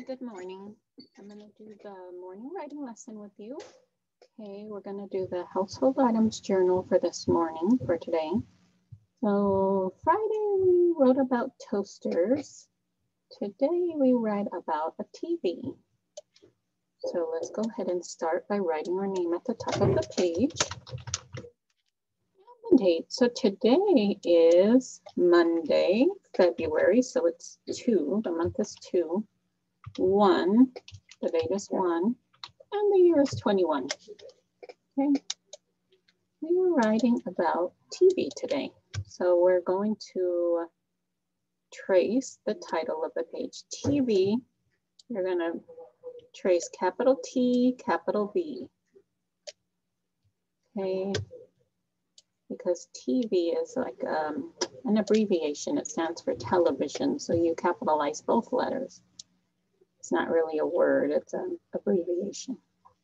Hi, good morning. I'm going to do the morning writing lesson with you. Okay, we're going to do the household items journal for this morning for today. So Friday we wrote about toasters. Today we write about a TV. So let's go ahead and start by writing our name at the top of the page. And the date. So today is Monday, February. So it's two, the month is two one, the date is one, and the year is 21. Okay. We are writing about TV today. So we're going to trace the title of the page, TV. You're gonna trace capital T, capital V. Okay, because TV is like um, an abbreviation. It stands for television, so you capitalize both letters. It's not really a word, it's an abbreviation.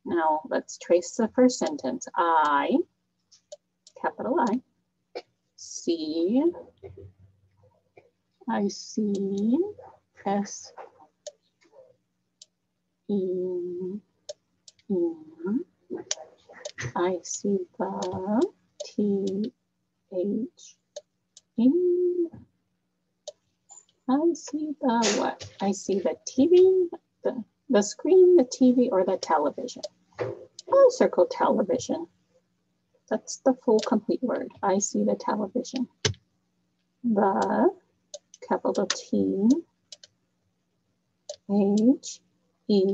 Now let's trace the first sentence. I, capital I, see, I see, S, I see the, T, H, E, I see the what? I see the TV, the, the screen, the TV, or the television. I'll circle television. That's the full complete word. I see the television. The capital T H E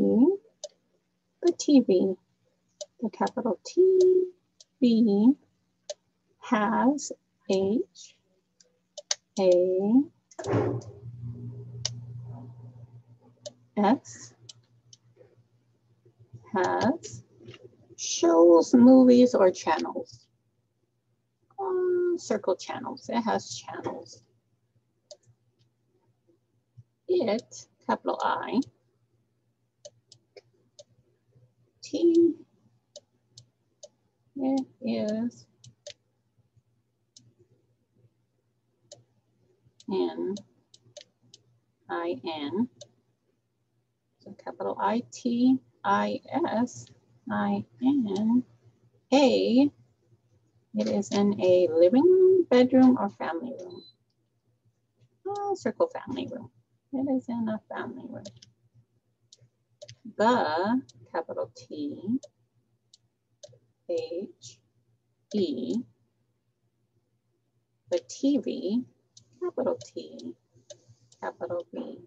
the TV. The capital T B has H A S has shows, movies, or channels. Um, circle channels. It has channels. It, capital I, T, it is N I N capital I T I S I N A. It is in a living room, bedroom, or family room. Oh, circle family room. It is in a family room. The capital T H E. The TV, capital T, capital V,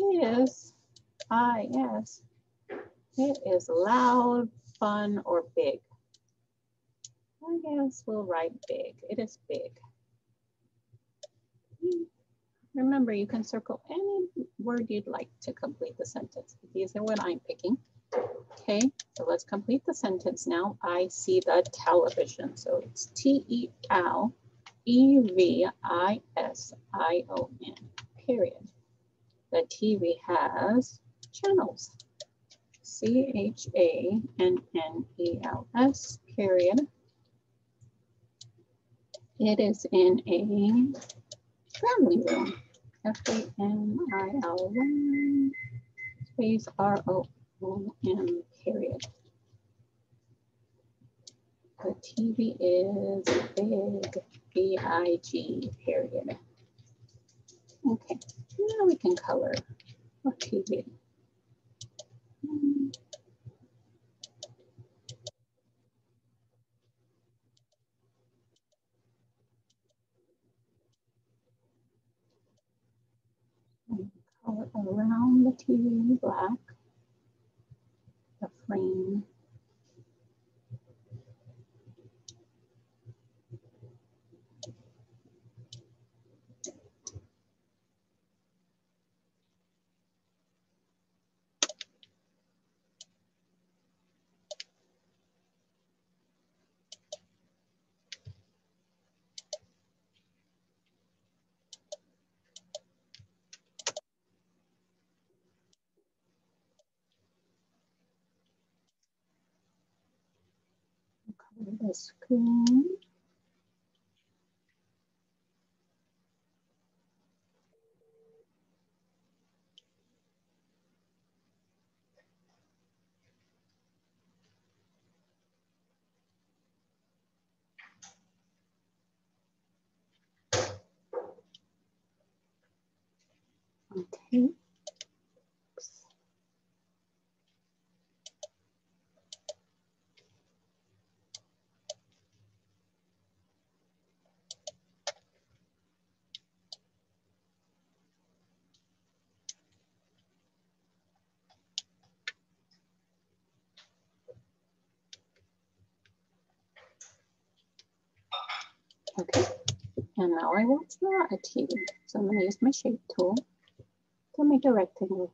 is I S. It is loud, fun, or big. I guess we'll write big. It is big. Remember, you can circle any word you'd like to complete the sentence. These are what I'm picking. Okay, so let's complete the sentence now. I see the television. So it's T-E-L E-V-I-S-I-O-N, period. The TV has channels. C-H-A-N-N-E-L-S, period. It is in a family room. F-A-M-I-L-Y space R-O-O-M, period. The TV is big, B-I-G, period. Okay, now we can color our TV. Color around the TV black, the frame the screen. Okay. Okay, and now I want to draw a TV. So I'm going to use my shape tool to make a rectangle.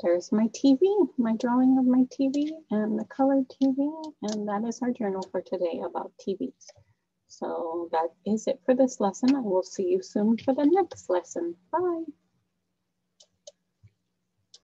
There's my TV, my drawing of my TV and the colored TV. And that is our journal for today about TVs. So that is it for this lesson. I will see you soon for the next lesson. Bye.